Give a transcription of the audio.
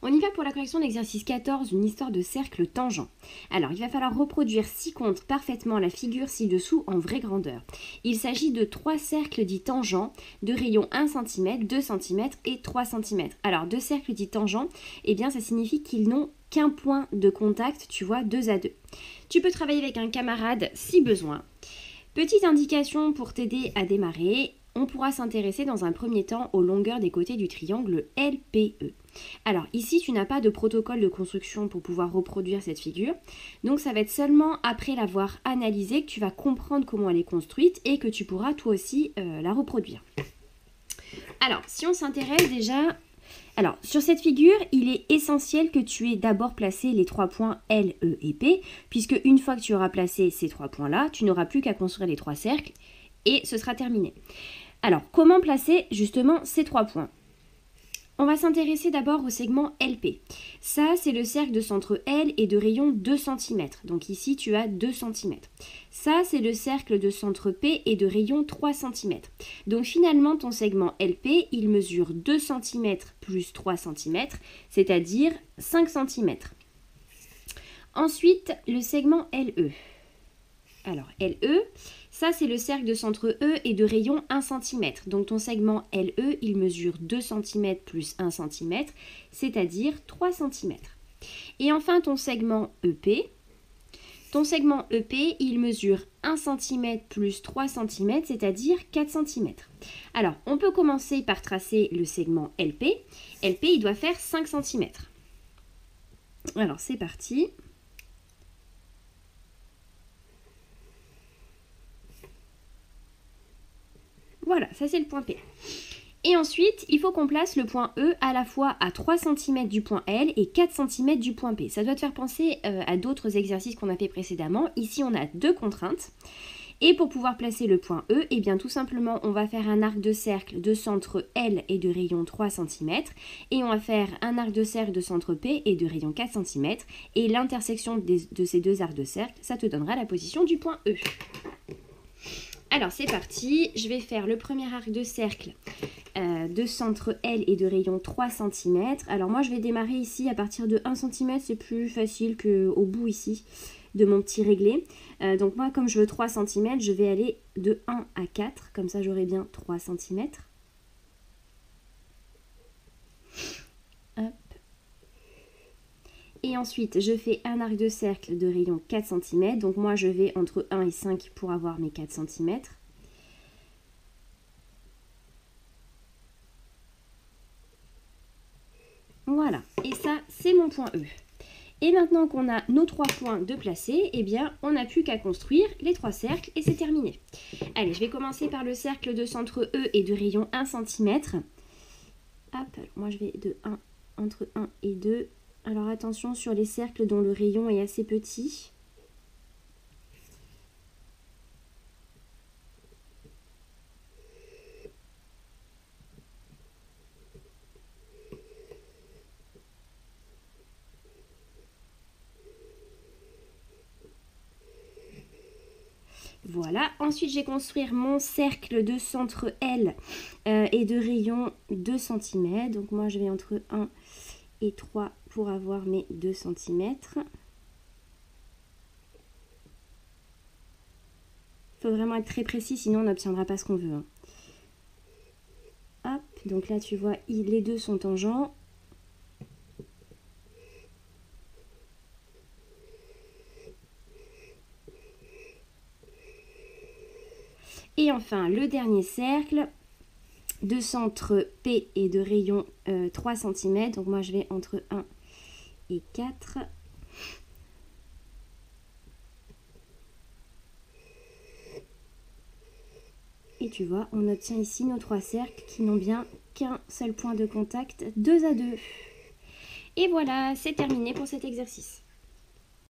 On y va pour la correction d'exercice 14, une histoire de cercle tangent. Alors, il va falloir reproduire ci-contre parfaitement la figure ci-dessous en vraie grandeur. Il s'agit de trois cercles dits tangents de rayon 1 cm, 2 cm et 3 cm. Alors, deux cercles dits tangents, eh bien, ça signifie qu'ils n'ont qu'un point de contact, tu vois, deux à deux. Tu peux travailler avec un camarade si besoin. Petite indication pour t'aider à démarrer, on pourra s'intéresser dans un premier temps aux longueurs des côtés du triangle LPE. Alors ici, tu n'as pas de protocole de construction pour pouvoir reproduire cette figure. Donc ça va être seulement après l'avoir analysée que tu vas comprendre comment elle est construite et que tu pourras toi aussi euh, la reproduire. Alors, si on s'intéresse déjà... Alors, sur cette figure, il est essentiel que tu aies d'abord placé les trois points L, E et P, puisque une fois que tu auras placé ces trois points-là, tu n'auras plus qu'à construire les trois cercles et ce sera terminé. Alors, comment placer justement ces trois points? On va s'intéresser d'abord au segment LP. Ça, c'est le cercle de centre L et de rayon 2 cm. Donc ici, tu as 2 cm. Ça, c'est le cercle de centre P et de rayon 3 cm. Donc finalement, ton segment LP, il mesure 2 cm plus 3 cm, c'est-à-dire 5 cm. Ensuite, le segment LE. Alors, LE, ça, c'est le cercle de centre E et de rayon 1 cm. Donc ton segment LE, il mesure 2 cm plus 1 cm, c'est-à-dire 3 cm. Et enfin, ton segment EP. Ton segment EP, il mesure 1 cm plus 3 cm, c'est-à-dire 4 cm. Alors, on peut commencer par tracer le segment LP. LP, il doit faire 5 cm. Alors, c'est parti. Voilà, ça c'est le point P. Et ensuite, il faut qu'on place le point E à la fois à 3 cm du point L et 4 cm du point P. Ça doit te faire penser euh, à d'autres exercices qu'on a fait précédemment. Ici, on a deux contraintes. Et pour pouvoir placer le point E, eh bien tout simplement, on va faire un arc de cercle de centre L et de rayon 3 cm. Et on va faire un arc de cercle de centre P et de rayon 4 cm. Et l'intersection de ces deux arcs de cercle, ça te donnera la position du point E. Alors c'est parti, je vais faire le premier arc de cercle euh, de centre L et de rayon 3 cm. Alors moi je vais démarrer ici à partir de 1 cm, c'est plus facile qu'au bout ici de mon petit réglé. Euh, donc moi comme je veux 3 cm, je vais aller de 1 à 4, comme ça j'aurai bien 3 cm. Et ensuite, je fais un arc de cercle de rayon 4 cm. Donc moi, je vais entre 1 et 5 pour avoir mes 4 cm. Voilà, et ça, c'est mon point E. Et maintenant qu'on a nos trois points de placer, eh bien, on n'a plus qu'à construire les trois cercles et c'est terminé. Allez, je vais commencer par le cercle de centre E et de rayon 1 cm. Hop, moi je vais de 1 entre 1 et 2 alors attention sur les cercles dont le rayon est assez petit. Voilà, ensuite j'ai construire mon cercle de centre L euh, et de rayon 2 cm. Donc moi je vais entre 1 et 3 pour avoir mes 2 cm. Il faut vraiment être très précis, sinon on n'obtiendra pas ce qu'on veut. Hein. Hop, donc là tu vois, les deux sont tangents. Et enfin, le dernier cercle, de centre P et de rayon 3 euh, cm. Donc moi je vais entre 1 et 4. Et tu vois, on obtient ici nos trois cercles qui n'ont bien qu'un seul point de contact, deux à deux. Et voilà, c'est terminé pour cet exercice.